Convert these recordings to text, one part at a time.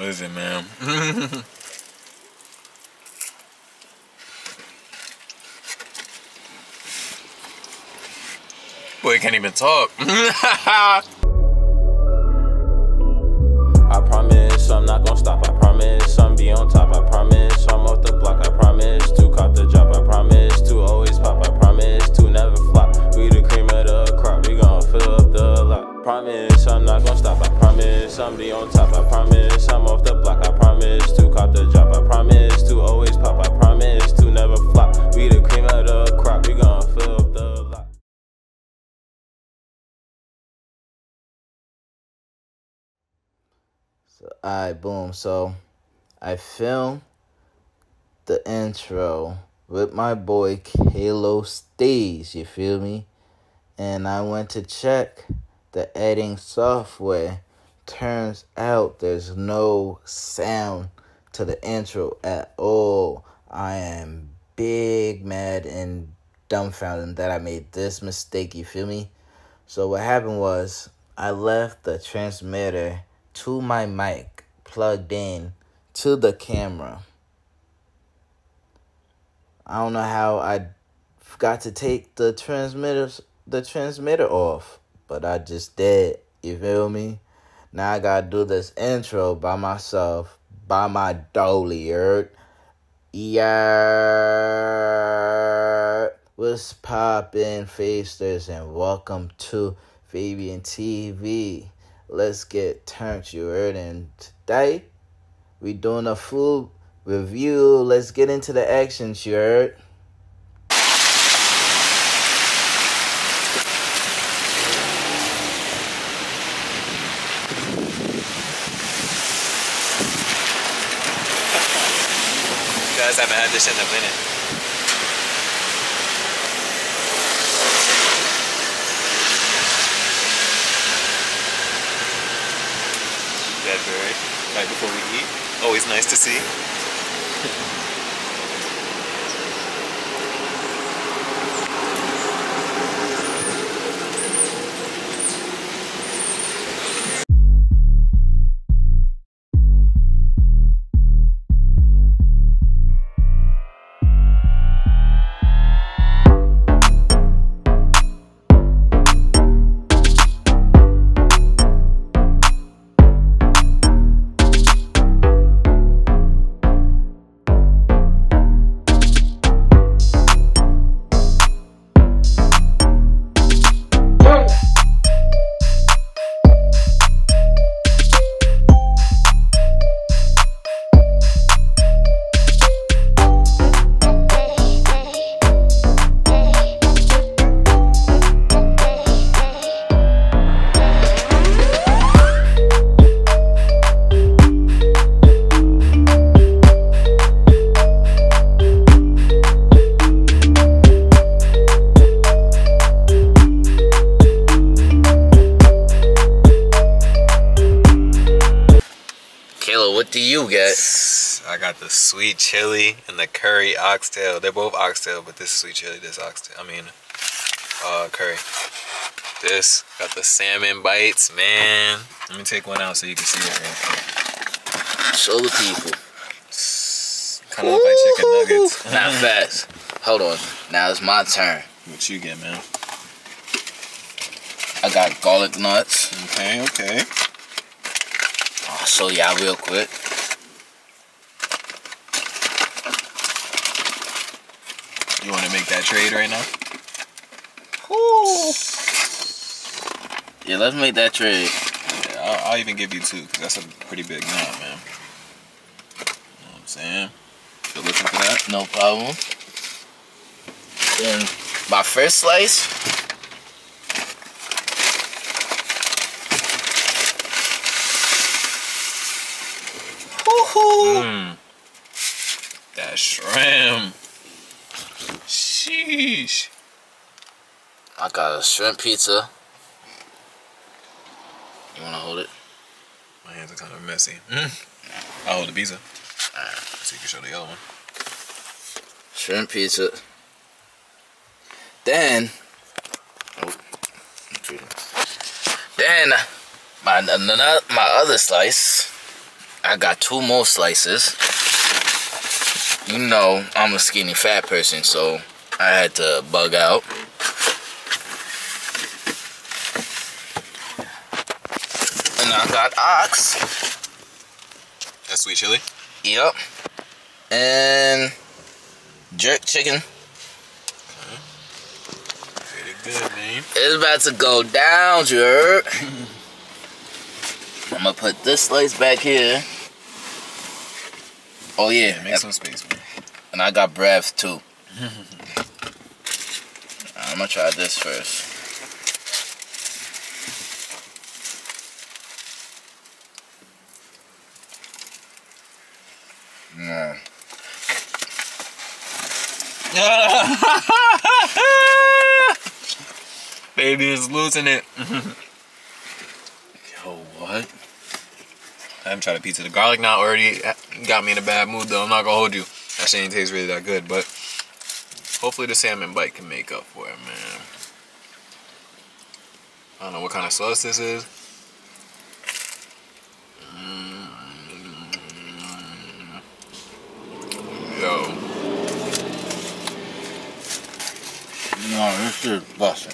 What is it, man? Boy, can't even talk. I promise I'm not gonna stop. I promise I'm be on top. I promise I'm off the block. I promise to cop the job. I promise to always pop. I promise to never flop. We the cream of the crop. We gon' fill up the lot. Promise I'm not gonna stop. I promise I'm be on top. I promise I'm off the block. I promise to cop the. I promise to always pop. I promise to never flop. We the cream of the crop. We gon' fill up the lot. So, alright, boom. So, I film the intro with my boy Kalo Steez, you feel me? And I went to check the editing software. Turns out there's no sound to the intro at all. I am big mad and dumbfounded that I made this mistake, you feel me? So what happened was I left the transmitter to my mic plugged in to the camera. I don't know how I forgot to take the transmitters the transmitter off, but I just did. You feel me? Now I gotta do this intro by myself, by my dolly, heard? Yeah. What's poppin', Facers, and welcome to Fabien TV. Let's get turned, you heard? And today, we doing a full review. Let's get into the action, you heard? Guys haven't had this in a minute. Bedbury, right before we eat. Always nice to see. what do you get? I got the sweet chili and the curry oxtail. They're both oxtail, but this sweet chili, this oxtail. I mean, uh, curry. This got the salmon bites, man. Let me take one out so you can see it. Show the people. Kind of look like chicken nuggets. Not fast. Hold on. Now it's my turn. what you get, man? I got garlic nuts. Okay, okay. I'll show y'all real quick. You want to make that trade right now? Ooh. Yeah, let's make that trade. Yeah, I'll, I'll even give you two, because that's a pretty big knot, man. You know what I'm saying? You're looking for that? No problem. Then my first slice. Woohoo! Mmm. That shrimp. Sheesh. Shrimp pizza. You wanna hold it? My hands are kind of messy. Mm. I'll hold the pizza. So you can show the other one. Shrimp pizza. Then, oh, then my my other slice I got two more slices. You know, I'm a skinny fat person, so I had to bug out. And I got. That's sweet chili. Yep. And jerk chicken. Pretty good, man. It's about to go down, jerk. I'm gonna put this slice back here. Oh yeah, Make some space, man. and I got breath too. I'm gonna try this first. Yeah. Baby is losing it. Yo, what? I haven't tried a pizza. The garlic now already got me in a bad mood, though. I'm not gonna hold you. That shit ain't taste really that good, but hopefully the salmon bite can make up for it, man. I don't know what kind of sauce this is. Mm. Yo, No, busting.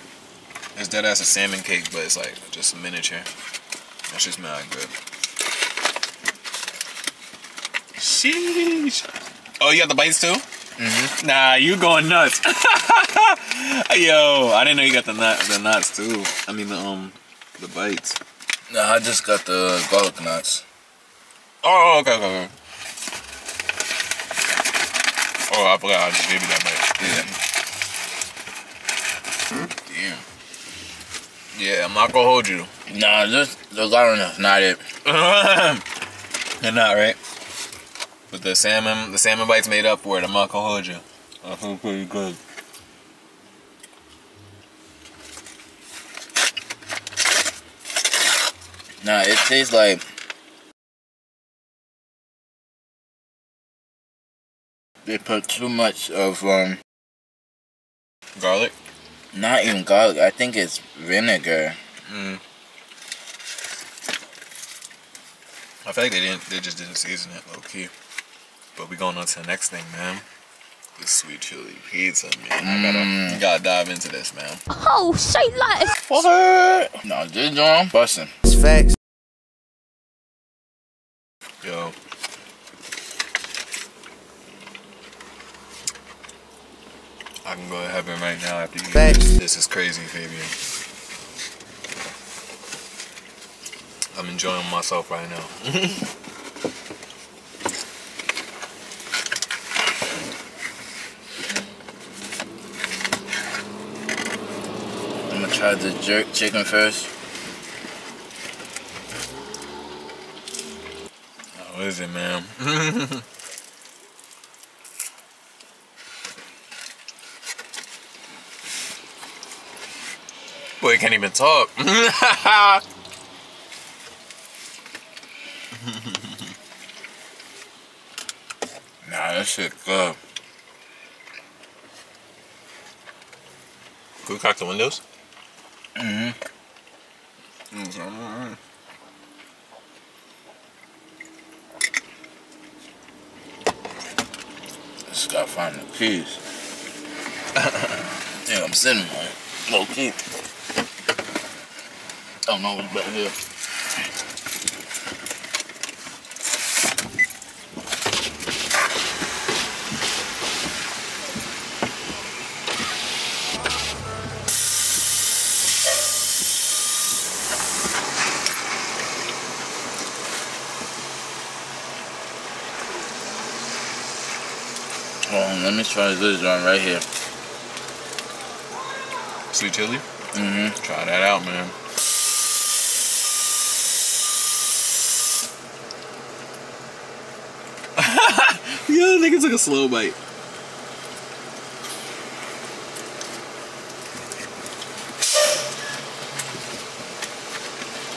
it's dead ass a salmon cake, but it's like just a miniature. That just mad good. Sheesh. Oh, you got the bites too? Mm-hmm. Nah, you going nuts. Yo, I didn't know you got the nut, the nuts too. I mean the um, the bites. Nah, I just got the garlic nuts. Oh, okay, okay, okay. Oh, I forgot. I just gave you that bite. Yeah. Damn. Yeah, I'm not gonna hold you. Nah, this the garlic nuts, not it. They're not right. But the salmon, the salmon bites made up for it. I'm not gonna hold you. I feel pretty good. Nah, it tastes like they put too much of um, Garlic. Not even garlic. I think it's vinegar. Mm. I feel like they didn't. They just didn't season it low key. But we going on to the next thing, man. This sweet chili pizza, man. I gotta, Mm. gotta dive into this, man. Oh, shit like What? No, this joint busting. It's facts. Yo. I can go to heaven right now after you this. This is crazy, Fabien. I'm enjoying myself right now. I'm gonna try the jerk chicken first. How is it, man? Boy, can't even talk. Nah, that shit good. Can we crack the windows? Mm-hmm. Just gotta find the keys. yeah, I'm sitting on it. Low key. Oh no, it's back here. Hold on, let me try this one right here. Sweet chili? Mm-hmm. Try that out, man. Took a slow bite.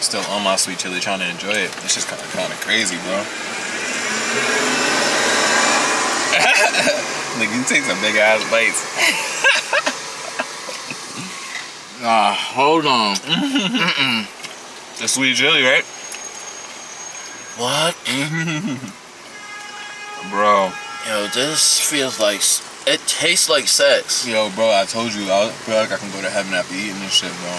Still on my sweet chili, trying to enjoy it. It's just kind of kind of crazy, bro. Nigga, you take some big ass bites. Nah, hold on. Mm-hmm. The sweet chili, right? What? Bro. Yo, this feels like it tastes like sex. Yo, bro, I told you I feel like I can go to heaven after eating this shit, bro.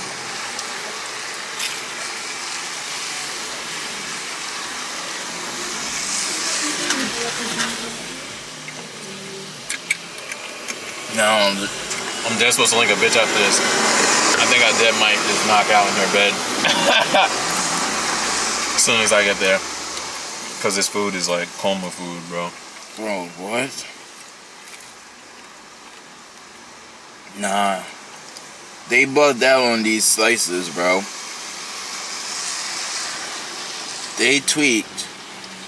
No, I'm just supposed to link a bitch after this. I think I dead might just knock out in her bed. as soon as I get there. Cause this food is like coma food, bro. Bro, what? Nah, they bugged out on these slices, bro. They tweaked.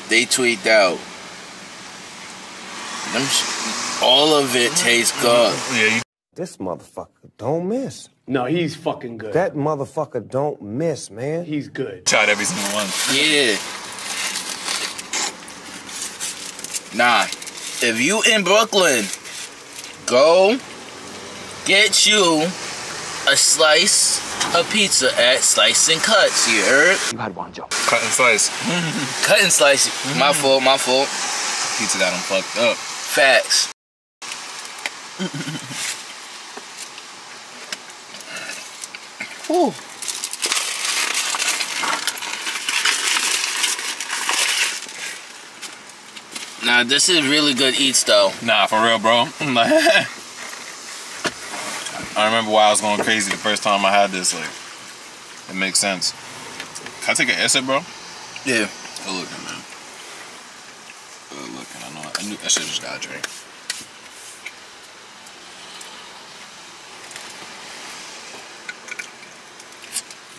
They tweaked out. Them sh- all of it tastes good. Yeah, you This motherfucker don't miss. No, he's fucking good. That motherfucker don't miss, man. he's good. tried every single one. Yeah. Nah, if you in Brooklyn, go get you a slice of pizza at Slice and Cuts. You heard? You had one job. Cut and slice. Cut and slice. My mm. fault. My fault. Pizza got them fucked up. Facts. Whew. Nah, this is really good eats though. Nah, for real, bro. I remember why I was going crazy the first time I had this. Like, it makes sense. Can I take an essay, bro? Yeah. Good looking, man. Good looking. I know. I knew I should just got a drink.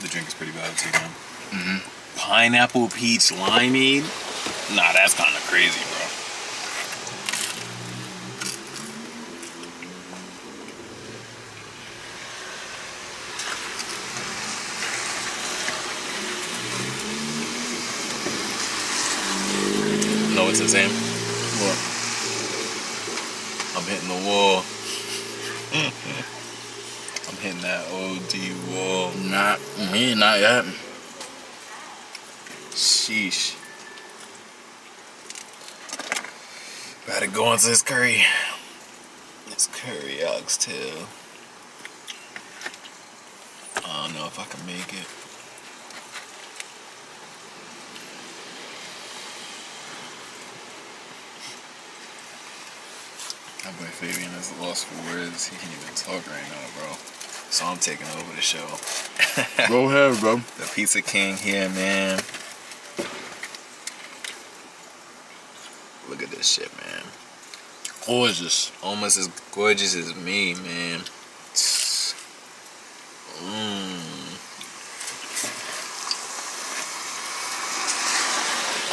The drink is pretty bad too, man. Mm-hmm. Pineapple peach limeade. Nah, that's kind of crazy, bro. No, it's the same. What? I'm hitting the wall. I'm hitting that OD wall. Not me, not yet. Sheesh. Into this curry. This curry oxtail. I don't know if I can make it. My boy Fabien is lost for words. He can't even talk right now, bro. So I'm taking over the show. Go ahead, bro. The Pizza King here, man. Look at this shit, man. Gorgeous. Almost as gorgeous as me, man. Mmm.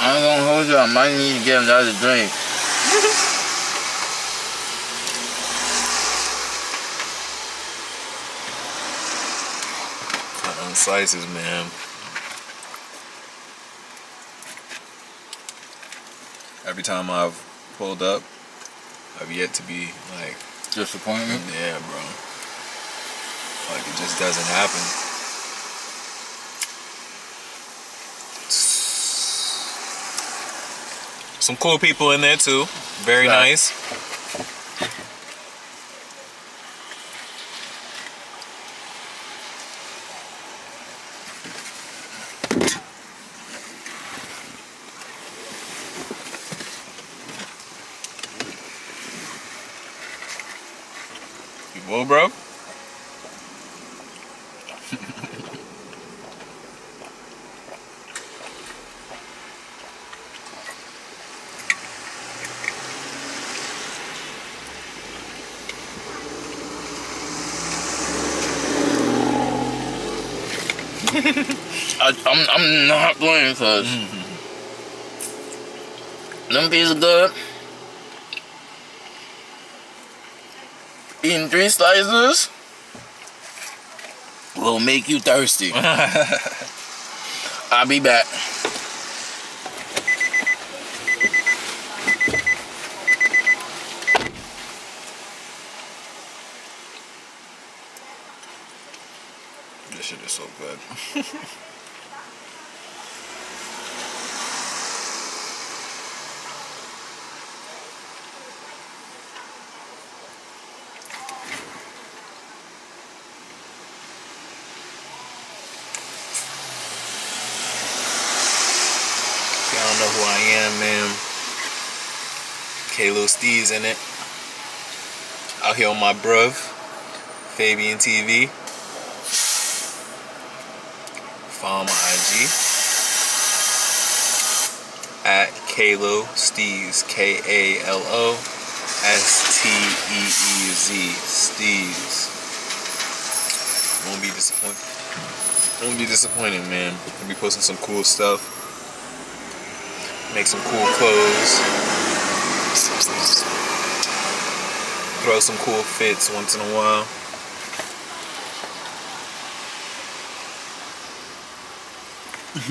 I ain't gonna hold you. I might need to get another drink. Cuts N Slices, man. Every time I've pulled up, I've yet to be like, Disappointment. yeah, bro. Like it just doesn't happen. Some cool people in there too. Very Right. nice. Will, bro? I, I'm, I'm not playing because mm-hmm. them pieces good. Eating three slices will make you thirsty. I'll be back. This shit is so good. know who I am, man. Kalo Steez in it. Out here on my bruv, Fabien TV. Follow my IG at Kalo Steez, K A L O S T E E Z, Steez. Won't be disappointed. Won't be disappointed, man. I'll be posting some cool stuff. Make some cool clothes. Throw some cool fits once in a while.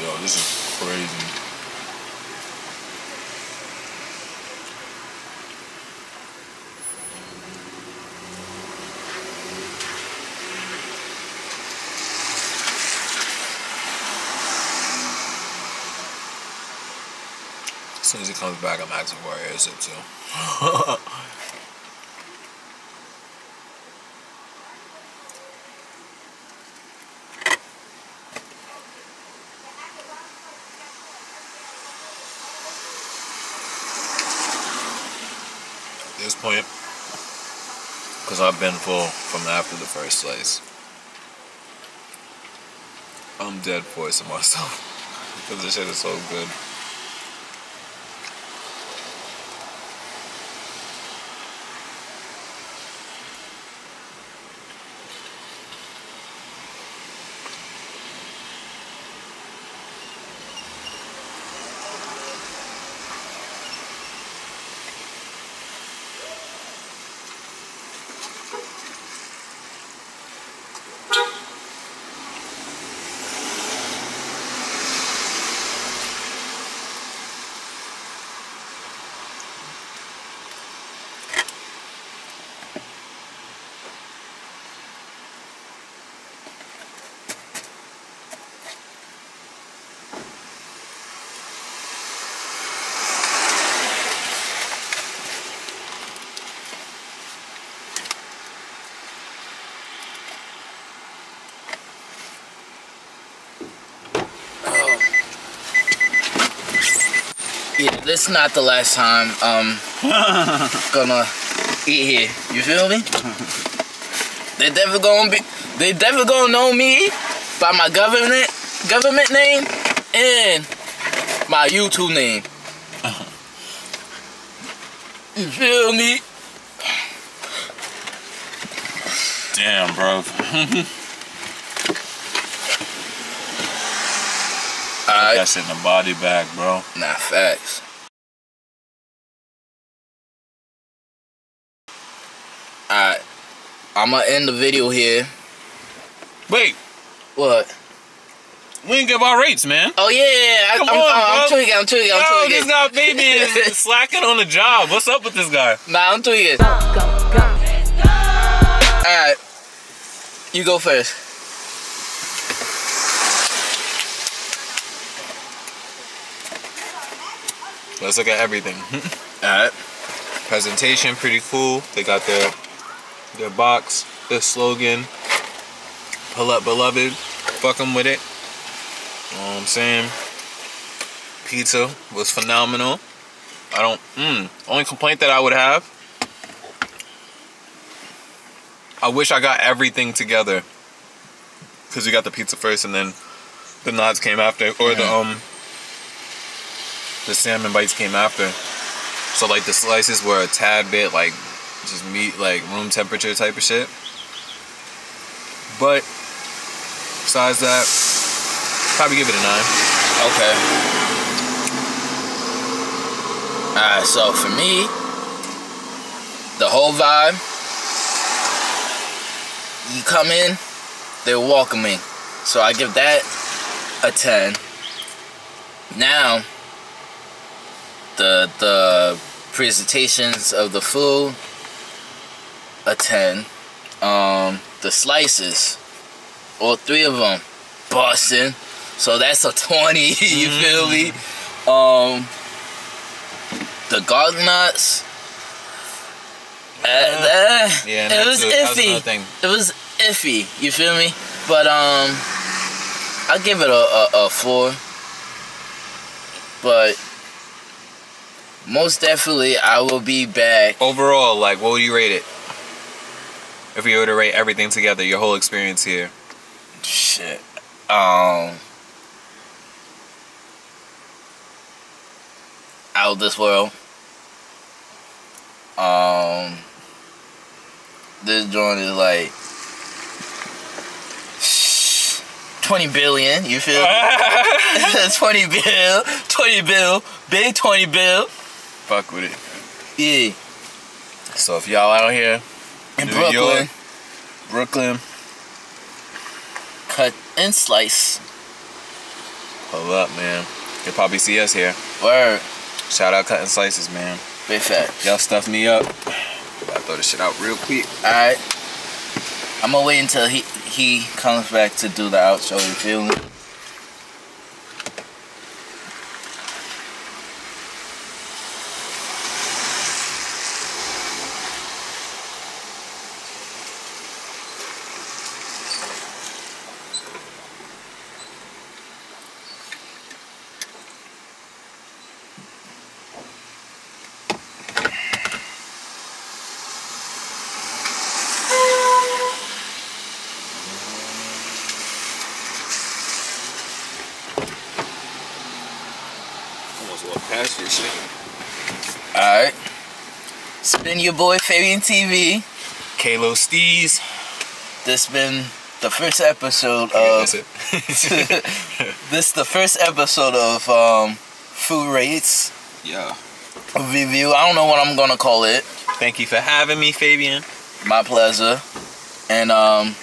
Yo, this is crazy. As soon as he comes back, I'm asking where he is it too. At this point, because I've been full from after the first slice, I'm dead voicing myself because this shit is so good. Is not the last time um gonna eat here. You feel me? They definitely gonna be they definitely gonna know me by my government government name and my YouTube name. You feel me? Damn, bro. Alright, That's in the body bag, bro. nah facts. Alright. I'ma end the video here. Wait, What? we didn't give our rates, man. Oh yeah, I, Come I'm, on, uh, I'm, I'm tweaking, I'm tweaking, I'm Yo, tweaking. this guy baby is slacking on the job. What's up with this guy? Nah, I'm tweaking. Alright. You go first. Let's look at everything. Alright. Presentation, pretty cool. They got their their box, their slogan. Pull up, beloved. Fuck them with it. You know what I'm saying? Pizza was phenomenal. I don't. Mm, only complaint that I would have. I wish I got everything together. Cause we got the pizza first, and then the knots came after, or the um, the salmon bites came after. So like the slices were a tad bit like just meat like room temperature type of shit. But besides that, probably give it a nine. Okay. Alright, so for me, the whole vibe, you come in, they're welcoming. So I give that a 10. Now, the the presentations of the food, a 10. Um, the slices, all three of them, busting. So that's a 20, you feel me? Um the garlic nuts. Uh, uh, Yeah, it was a- was iffy. thing. It was iffy, you feel me? But um I'll give it a, a, a four. but most definitely I will be back. Overall, like, what would you rate it? If you were to rate everything together, your whole experience here. Shit. Um. Out of this world. Um. This joint is like. 20 billion, you feel? me? 20 bill, 20 bill, big 20 bill. Fuck with it. Yeah. So if y'all out here In New Brooklyn, York. Brooklyn, cut and slice. pull up, man. You'll probably see us here. Word. Shout out Cuts N Slices, man. Big facts. Y'all stuff me up. To throw this shit out real quick. Alright. I'm gonna wait until he he comes back to do the outro, you feel me? Almost walked past your shit. Alright. Spin your boy Fabien TV. Kalo Steez. This been the first episode Yeah, of this the first episode of um food rates yeah. review. I don't know what I'm gonna call it. Thank you for having me, Fabien. My pleasure. And um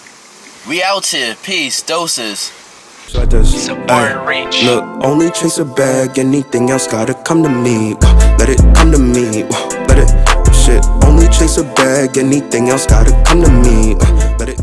we out here. Peace. Doses. So I just, ay, look, only chase a bag, anything else gotta come to me. Let it come to me, let it, shit. Only chase a bag, anything else gotta come to me. Let it